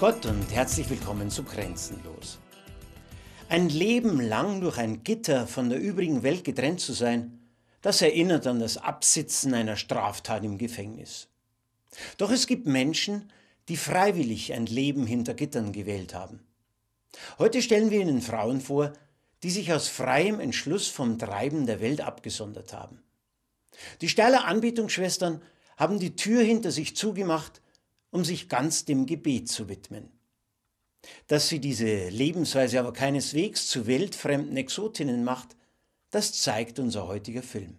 Gott und herzlich willkommen zu Grenzenlos. Ein Leben lang durch ein Gitter von der übrigen Welt getrennt zu sein, das erinnert an das Absitzen einer Straftat im Gefängnis. Doch es gibt Menschen, die freiwillig ein Leben hinter Gittern gewählt haben. Heute stellen wir Ihnen Frauen vor, die sich aus freiem Entschluss vom Treiben der Welt abgesondert haben. Die Steiler Anbetungsschwestern haben die Tür hinter sich zugemacht, um sich ganz dem Gebet zu widmen. Dass sie diese Lebensweise aber keineswegs zu weltfremden Exotinnen macht, das zeigt unser heutiger Film.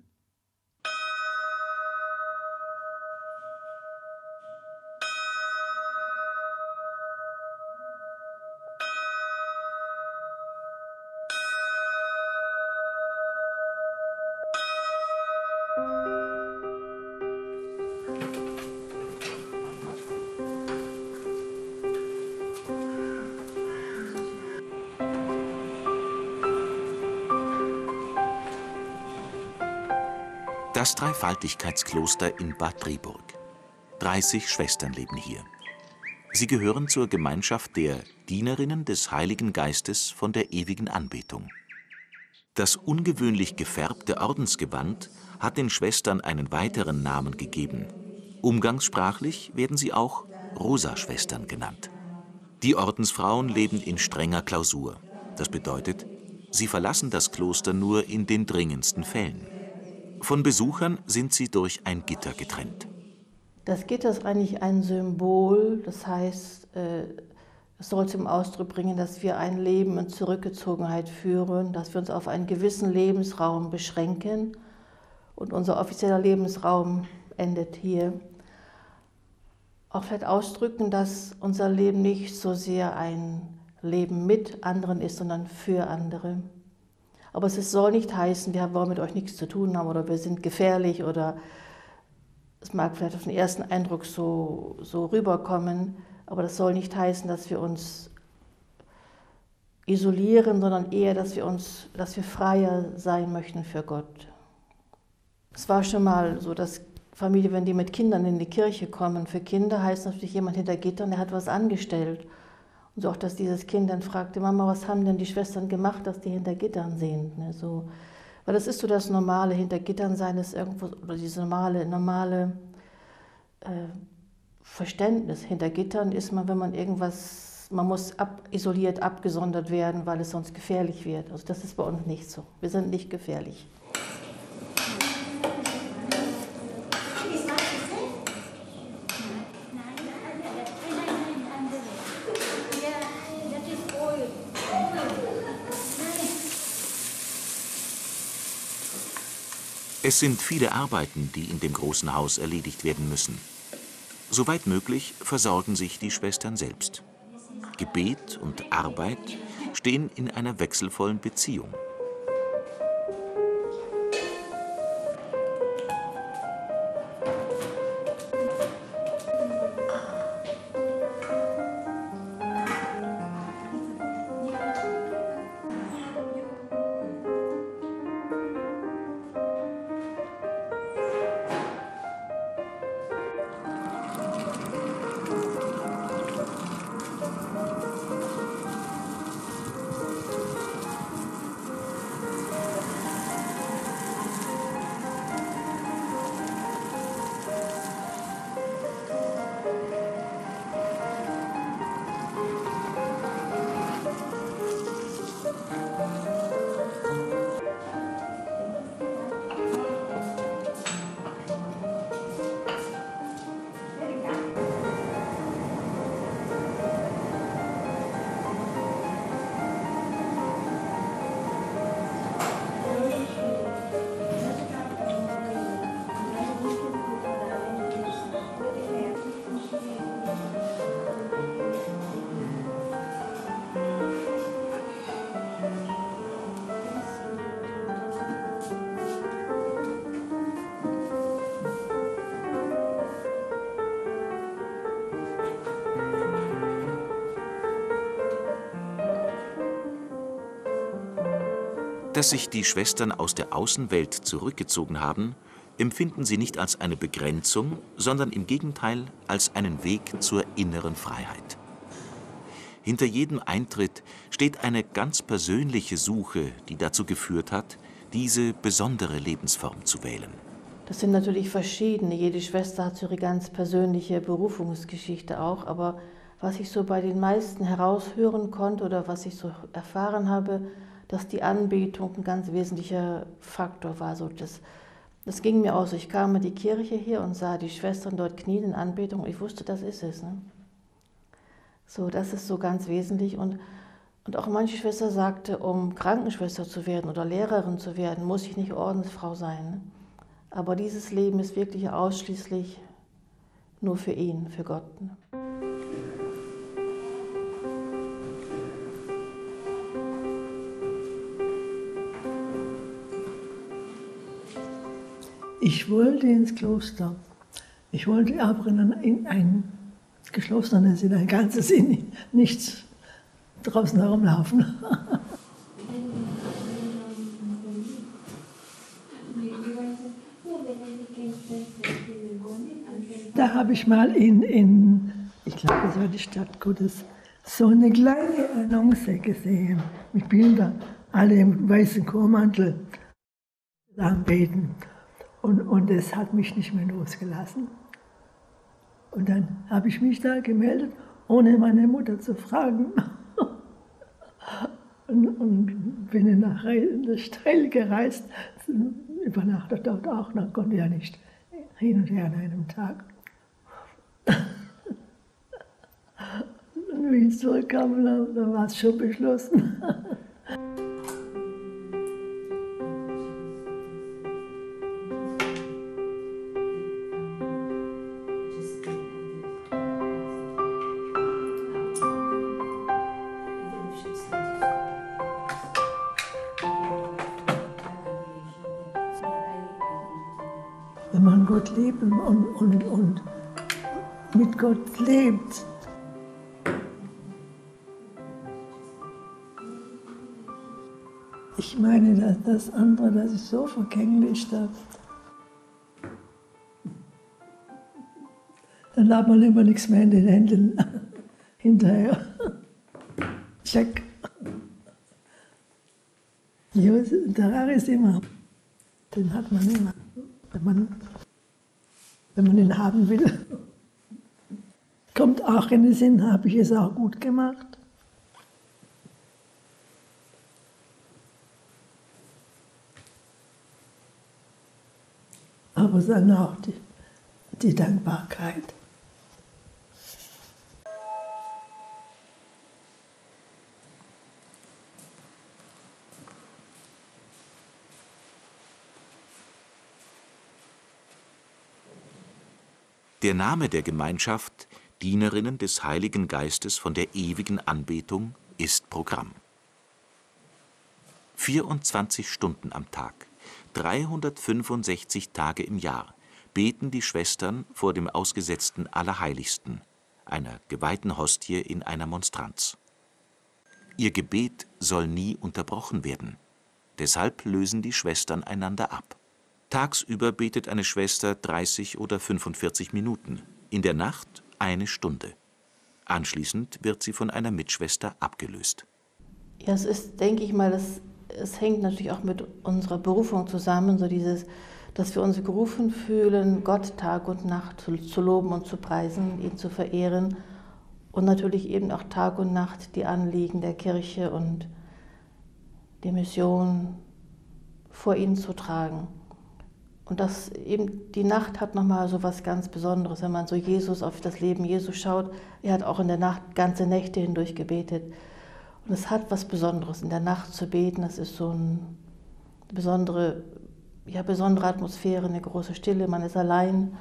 Das Dreifaltigkeitskloster in Bad Driburg. 30 Schwestern leben hier. Sie gehören zur Gemeinschaft der Dienerinnen des Heiligen Geistes von der ewigen Anbetung. Das ungewöhnlich gefärbte Ordensgewand hat den Schwestern einen weiteren Namen gegeben. Umgangssprachlich werden sie auch Rosa-Schwestern genannt. Die Ordensfrauen leben in strenger Klausur. Das bedeutet, sie verlassen das Kloster nur in den dringendsten Fällen. Von Besuchern sind sie durch ein Gitter getrennt. Das Gitter ist eigentlich ein Symbol, das heißt, äh, es soll zum Ausdruck bringen, dass wir ein Leben in Zurückgezogenheit führen, dass wir uns auf einen gewissen Lebensraum beschränken und unser offizieller Lebensraum endet hier. Auch vielleicht ausdrücken, dass unser Leben nicht so sehr ein Leben mit anderen ist, sondern für andere. Aber es soll nicht heißen, wir wollen mit euch nichts zu tun haben oder wir sind gefährlich oder es mag vielleicht auf den ersten Eindruck so, so rüberkommen, aber das soll nicht heißen, dass wir uns isolieren, sondern eher, dass wir uns, dass wir freier sein möchten für Gott. Es war schon mal so, dass Familie, wenn die mit Kindern in die Kirche kommen, für Kinder heißt natürlich jemand hinter Gittern, der hat was angestellt. Und so auch, dass dieses Kind dann fragte, Mama, was haben denn die Schwestern gemacht, dass die hinter Gittern sind? Ne, so. Weil das ist so das normale hinter Gittern sein, ist irgendwo, oder dieses normale, normale äh, Verständnis. Hinter Gittern ist man, wenn man irgendwas, man muss ab, isoliert, abgesondert werden, weil es sonst gefährlich wird. Also das ist bei uns nicht so. Wir sind nicht gefährlich. Es sind viele Arbeiten, die in dem großen Haus erledigt werden müssen. Soweit möglich versorgen sich die Schwestern selbst. Gebet und Arbeit stehen in einer wechselvollen Beziehung. Dass sich die Schwestern aus der Außenwelt zurückgezogen haben, empfinden sie nicht als eine Begrenzung, sondern im Gegenteil als einen Weg zur inneren Freiheit. Hinter jedem Eintritt steht eine ganz persönliche Suche, die dazu geführt hat, diese besondere Lebensform zu wählen. Das sind natürlich verschiedene. Jede Schwester hat ihre ganz persönliche Berufungsgeschichte auch. Aber was ich so bei den meisten heraushören konnte oder was ich so erfahren habe, dass die Anbetung ein ganz wesentlicher Faktor war. So das, das ging mir aus. Ich kam in die Kirche hier und sah die Schwestern dort knien in Anbetung. Ich wusste, das ist es. Ne? So, das ist so ganz wesentlich. Und, und auch manche Schwester sagte, um Krankenschwester zu werden oder Lehrerin zu werden, muss ich nicht Ordensfrau sein. Ne? Aber dieses Leben ist wirklich ausschließlich nur für ihn, für Gott. Ne? Ich wollte ins Kloster. Ich wollte aber in ein, in ein geschlossenes, in ein ganzes in nichts draußen herumlaufen. Da habe ich mal in, in ich glaube, das war die Stadt Gottes, so eine kleine Annonce gesehen mit Bildern, alle im weißen Chormantel anbeten. Und, und es hat mich nicht mehr losgelassen. Und dann habe ich mich da gemeldet, ohne meine Mutter zu fragen. und, und, bin nach Steil gereist, übernachtet dort auch, dann konnte ja nicht hin und her an einem Tag. und wie ich zurückkam, da war es schon beschlossen. Ich meine, dass das andere, das ist so vergänglich, da, dann hat man immer nichts mehr in den Händen hinterher. Check. Der Rare ist immer, den hat man immer, wenn man wenn man ihn haben will. Kommt auch in den Sinn, habe ich es auch gut gemacht. Aber dann auch die, die Dankbarkeit. Der Name der Gemeinschaft, Dienerinnen des Heiligen Geistes von der ewigen Anbetung, ist Programm. 24 Stunden am Tag, 365 Tage im Jahr beten die Schwestern vor dem ausgesetzten Allerheiligsten, einer geweihten Hostie in einer Monstranz. Ihr Gebet soll nie unterbrochen werden. Deshalb lösen die Schwestern einander ab. Tagsüber betet eine Schwester 30 oder 45 Minuten, in der Nacht eine Stunde. Anschließend wird sie von einer Mitschwester abgelöst. Ja, es ist, denke ich mal, das, es hängt natürlich auch mit unserer Berufung zusammen, so dieses, dass wir uns gerufen fühlen, Gott Tag und Nacht zu, zu loben und zu preisen, ihn zu verehren und natürlich eben auch Tag und Nacht die Anliegen der Kirche und die Mission vor ihn zu tragen. Und das eben die Nacht hat nochmal so was ganz Besonderes, wenn man so Jesus auf das Leben Jesus schaut. Er hat auch in der Nacht ganze Nächte hindurch gebetet. Und es hat was Besonderes, in der Nacht zu beten. Das ist so eine besondere, ja, besondere Atmosphäre, eine große Stille. Man ist allein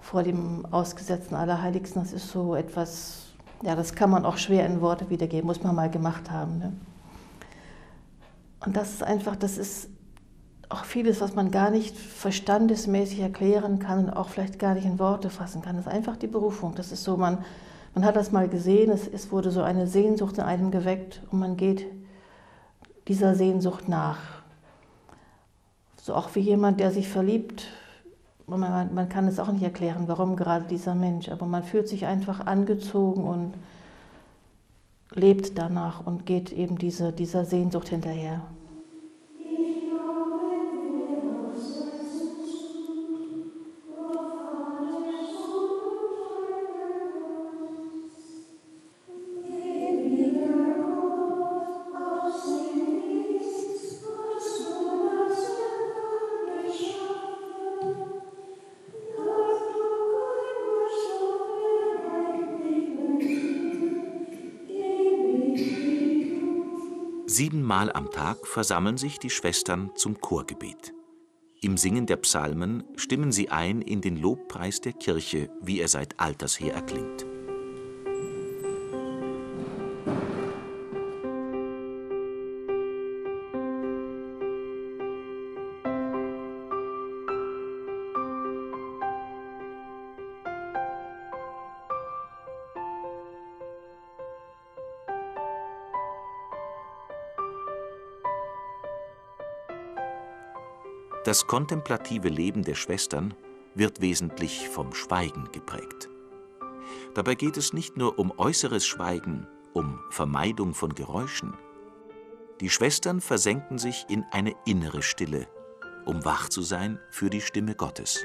vor dem ausgesetzten Allerheiligsten. Das ist so etwas, ja, das kann man auch schwer in Worte wiedergeben, muss man mal gemacht haben. Ne? Und das ist einfach, das ist auch vieles, was man gar nicht verstandesmäßig erklären kann und auch vielleicht gar nicht in Worte fassen kann. Das ist einfach die Berufung. Das ist so, man, man hat das mal gesehen, es, es wurde so eine Sehnsucht in einem geweckt und man geht dieser Sehnsucht nach. So auch wie jemand, der sich verliebt. Man, man kann es auch nicht erklären, warum gerade dieser Mensch, aber man fühlt sich einfach angezogen und lebt danach und geht eben diese, dieser Sehnsucht hinterher. Siebenmal am Tag versammeln sich die Schwestern zum Chorgebet. Im Singen der Psalmen stimmen sie ein in den Lobpreis der Kirche, wie er seit alters her erklingt. Das kontemplative Leben der Schwestern wird wesentlich vom Schweigen geprägt. Dabei geht es nicht nur um äußeres Schweigen, um Vermeidung von Geräuschen. Die Schwestern versenken sich in eine innere Stille, um wach zu sein für die Stimme Gottes.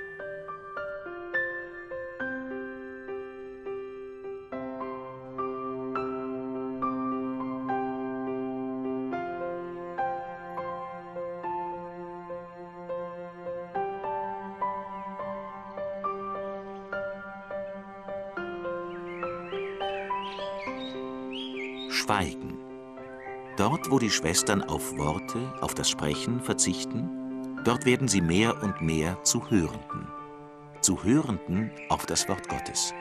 Die Schwestern auf Worte, auf das Sprechen verzichten, dort werden sie mehr und mehr zu Hörenden. Zu Hörenden auf das Wort Gottes.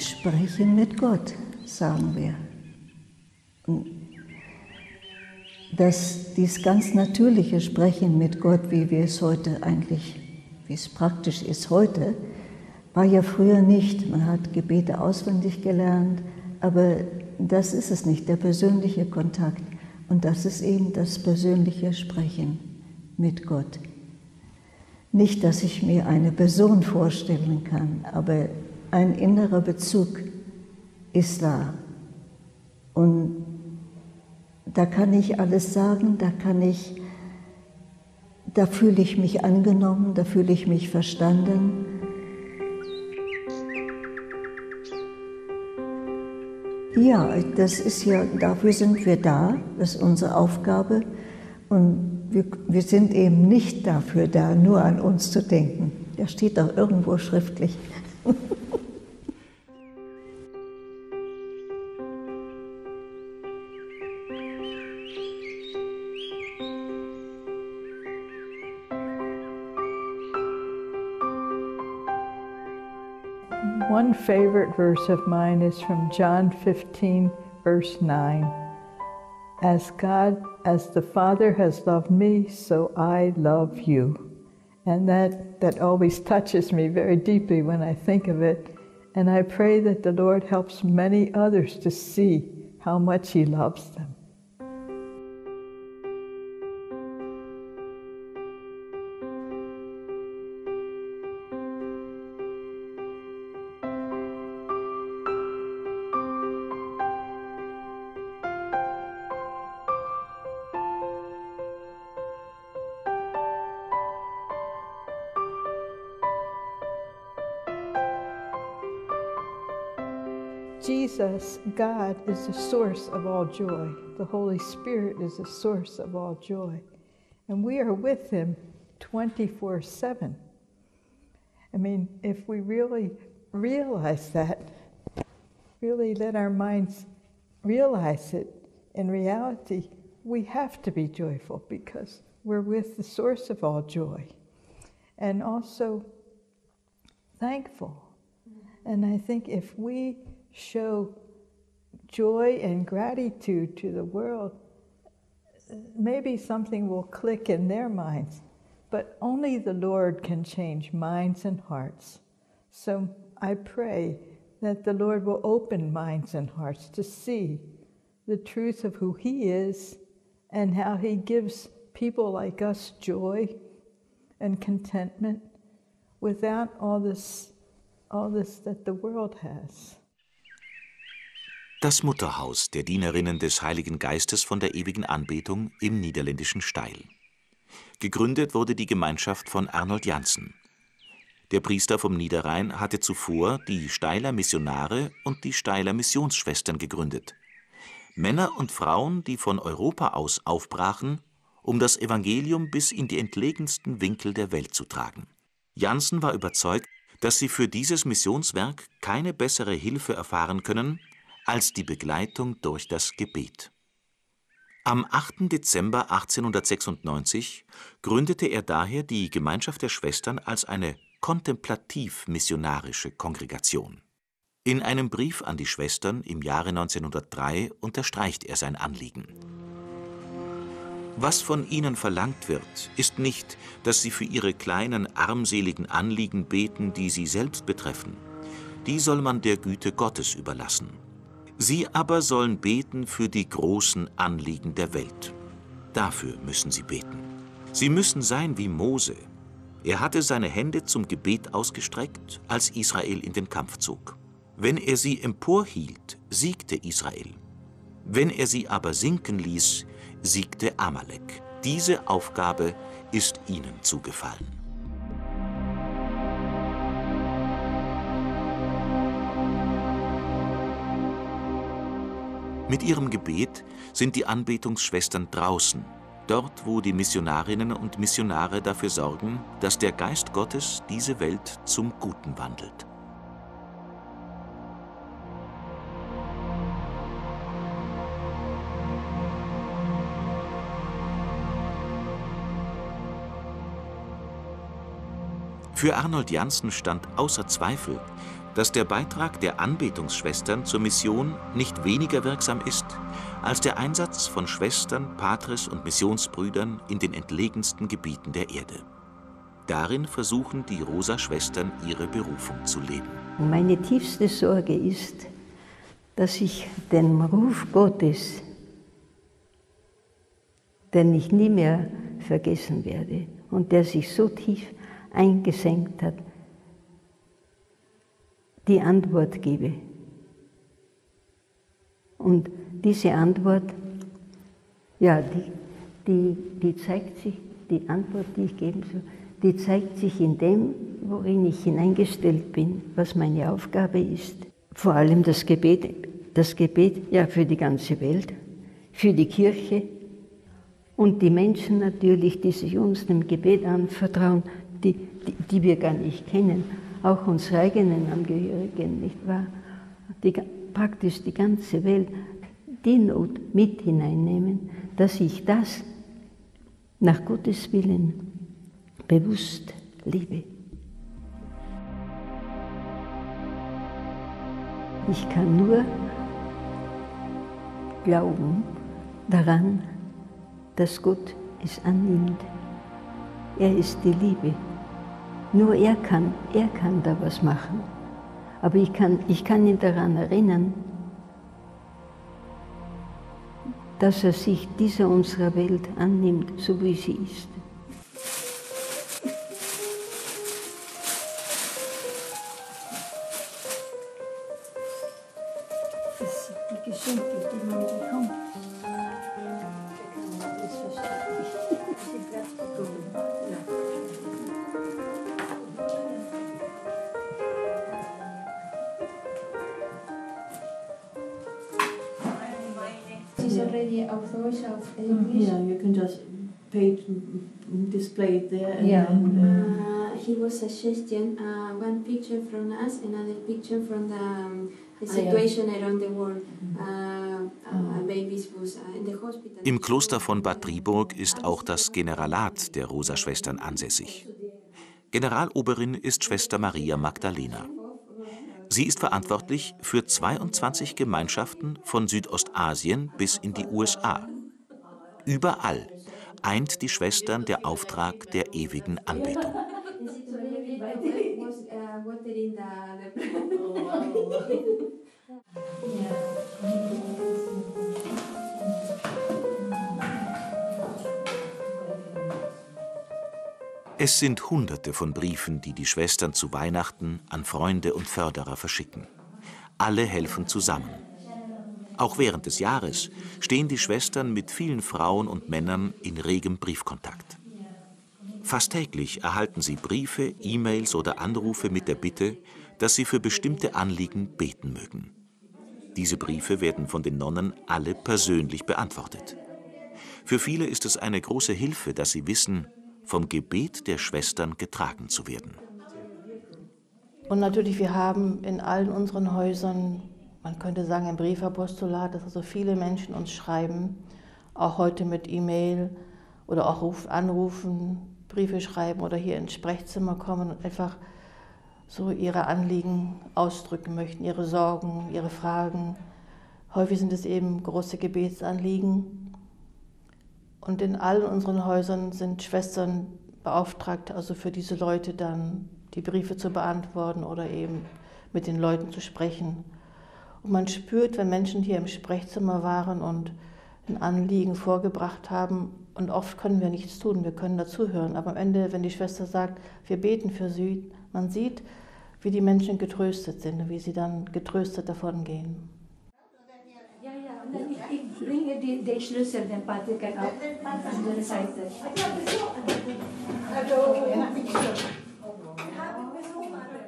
Sprechen mit Gott, sagen wir. Und das, dieses ganz natürliche Sprechen mit Gott, wie wir es heute eigentlich, wie es praktisch ist heute, war ja früher nicht. Man hat Gebete auswendig gelernt, aber das ist es nicht, der persönliche Kontakt. Und das ist eben das persönliche Sprechen mit Gott. Nicht, dass ich mir eine Person vorstellen kann, aber ein innerer Bezug ist da. Und da kann ich alles sagen, da kann ich, da fühle ich mich angenommen, da fühle ich mich verstanden. Ja, das ist ja, dafür sind wir da, das ist unsere Aufgabe. Und wir, wir sind eben nicht dafür da, nur an uns zu denken. Das steht auch irgendwo schriftlich. One favorite verse of mine is from John 15, verse 9. As God, as the Father has loved me, so I love you. And that, that always touches me very deeply when I think of it. And I pray that the Lord helps many others to see how much He loves them. Jesus, God, is the source of all joy. The Holy Spirit is the source of all joy. And we are with Him 24 7. I mean, if we really realize that, really let our minds realize it, in reality, we have to be joyful because we're with the source of all joy. And also thankful. And I think if we show joy and gratitude to the world, maybe something will click in their minds. But only the Lord can change minds and hearts. So I pray that the Lord will open minds and hearts to see the truth of who He is and how He gives people like us joy and contentment without all this, all this that the world has. Das Mutterhaus der Dienerinnen des Heiligen Geistes von der ewigen Anbetung im niederländischen Steil. Gegründet wurde die Gemeinschaft von Arnold Janssen. Der Priester vom Niederrhein hatte zuvor die Steiler Missionare und die Steiler Missionsschwestern gegründet. Männer und Frauen, die von Europa aus aufbrachen, um das Evangelium bis in die entlegensten Winkel der Welt zu tragen. Janssen war überzeugt, dass sie für dieses Missionswerk keine bessere Hilfe erfahren können als die Begleitung durch das Gebet. Am 8. Dezember 1896 gründete er daher die Gemeinschaft der Schwestern als eine kontemplativ-missionarische Kongregation. In einem Brief an die Schwestern im Jahre 1903 unterstreicht er sein Anliegen. Was von ihnen verlangt wird, ist nicht, dass sie für ihre kleinen armseligen Anliegen beten, die sie selbst betreffen. Die soll man der Güte Gottes überlassen. Sie aber sollen beten für die großen Anliegen der Welt. Dafür müssen sie beten. Sie müssen sein wie Mose. Er hatte seine Hände zum Gebet ausgestreckt, als Israel in den Kampf zog. Wenn er sie emporhielt, siegte Israel. Wenn er sie aber sinken ließ, siegte Amalek. Diese Aufgabe ist ihnen zugefallen. Mit ihrem Gebet sind die Anbetungsschwestern draußen, dort wo die Missionarinnen und Missionare dafür sorgen, dass der Geist Gottes diese Welt zum Guten wandelt. Für Arnold Janssen stand außer Zweifel, dass der Beitrag der Anbetungsschwestern zur Mission nicht weniger wirksam ist als der Einsatz von Schwestern, Patres und Missionsbrüdern in den entlegensten Gebieten der Erde. Darin versuchen die Rosa-Schwestern ihre Berufung zu leben. Meine tiefste Sorge ist, dass ich den Ruf Gottes, den ich nie mehr vergessen werde und der sich so tief eingesenkt hat, die Antwort gebe. Und diese Antwort, ja, die, die, die zeigt sich, die Antwort, die ich geben soll, die zeigt sich in dem, worin ich hineingestellt bin, was meine Aufgabe ist. Vor allem das Gebet, das Gebet ja für die ganze Welt, für die Kirche und die Menschen natürlich, die sich uns dem Gebet anvertrauen, die, die, die wir gar nicht kennen, auch unsere eigenen Angehörigen, nicht wahr? Die, praktisch die ganze Welt, die Not mit hineinnehmen, dass ich das nach Gottes Willen bewusst liebe. Ich kann nur glauben daran, dass Gott es annimmt. Er ist die Liebe. Nur er kann, er kann da was machen. Aber ich kann, ich kann ihn daran erinnern, dass er sich dieser unserer Welt annimmt, so wie sie ist. Das ist die Geschenke, die man bekommt. Deutsch, auf English. Yeah, you can just pay display it there. And Yeah. then, uh, Uh, he was suggesting uh, one picture from us, another picture from the, um, the Ah, yeah. situation around the world. Uh, uh, babies was uh, in the hospital. Im Kloster von Bad Driburg ist auch das Generalat der Rosa-Schwestern ansässig. Generaloberin ist Schwester Maria Magdalena. Sie ist verantwortlich für 22 Gemeinschaften von Südostasien bis in die USA. Überall eint die Schwestern der Auftrag der ewigen Anbetung. Es sind Hunderte von Briefen, die die Schwestern zu Weihnachten an Freunde und Förderer verschicken. Alle helfen zusammen. Auch während des Jahres stehen die Schwestern mit vielen Frauen und Männern in regem Briefkontakt. Fast täglich erhalten sie Briefe, E-Mails oder Anrufe mit der Bitte, dass sie für bestimmte Anliegen beten mögen. Diese Briefe werden von den Nonnen alle persönlich beantwortet. Für viele ist es eine große Hilfe, dass sie wissen, vom Gebet der Schwestern getragen zu werden. Und natürlich, wir haben in allen unseren Häusern, man könnte sagen, ein Briefapostolat, dass also viele Menschen uns schreiben, auch heute mit E-Mail oder auch Ruf, anrufen, Briefe schreiben oder hier ins Sprechzimmer kommen und einfach so ihre Anliegen ausdrücken möchten, ihre Sorgen, ihre Fragen. Häufig sind es eben große Gebetsanliegen. Und in allen unseren Häusern sind Schwestern beauftragt, also für diese Leute dann die Briefe zu beantworten oder eben mit den Leuten zu sprechen. Und man spürt, wenn Menschen hier im Sprechzimmer waren und ein Anliegen vorgebracht haben, und oft können wir nichts tun, wir können dazuhören, aber am Ende, wenn die Schwester sagt, wir beten für sie, man sieht, wie die Menschen getröstet sind und wie sie dann getröstet und dann ich, bringe die, den Schlüssel, den Patrick auf andere Seite.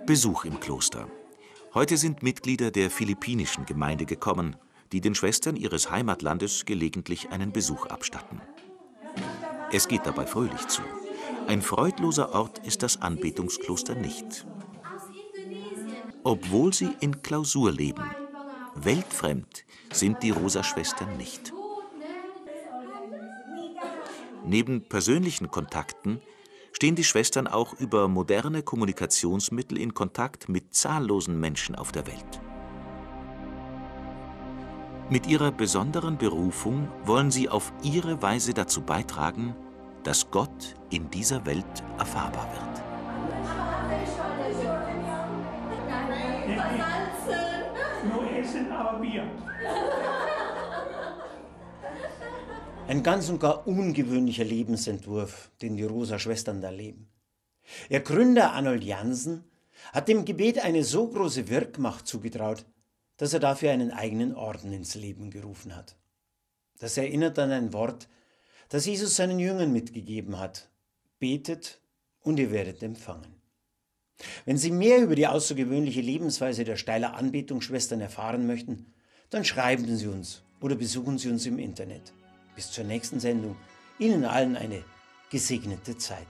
Besuch im Kloster. Heute sind Mitglieder der philippinischen Gemeinde gekommen, die den Schwestern ihres Heimatlandes gelegentlich einen Besuch abstatten. Es geht dabei fröhlich zu. Ein freudloser Ort ist das Anbetungskloster nicht. Obwohl sie in Klausur leben, weltfremd sind die Rosa-Schwestern nicht. Neben persönlichen Kontakten stehen die Schwestern auch über moderne Kommunikationsmittel in Kontakt mit zahllosen Menschen auf der Welt. Mit ihrer besonderen Berufung wollen sie auf ihre Weise dazu beitragen, dass Gott in dieser Welt erfahrbar wird. Nur essen, aber Bier. Ein ganz und gar ungewöhnlicher Lebensentwurf, den die Rosa-Schwestern da leben. Ihr Gründer Arnold Jansen hat dem Gebet eine so große Wirkmacht zugetraut, dass er dafür einen eigenen Orden ins Leben gerufen hat. Das erinnert an ein Wort, das Jesus seinen Jüngern mitgegeben hat. Betet und ihr werdet empfangen. Wenn Sie mehr über die außergewöhnliche Lebensweise der Steiler Anbetungsschwestern erfahren möchten, dann schreiben Sie uns oder besuchen Sie uns im Internet. Bis zur nächsten Sendung. Ihnen allen eine gesegnete Zeit.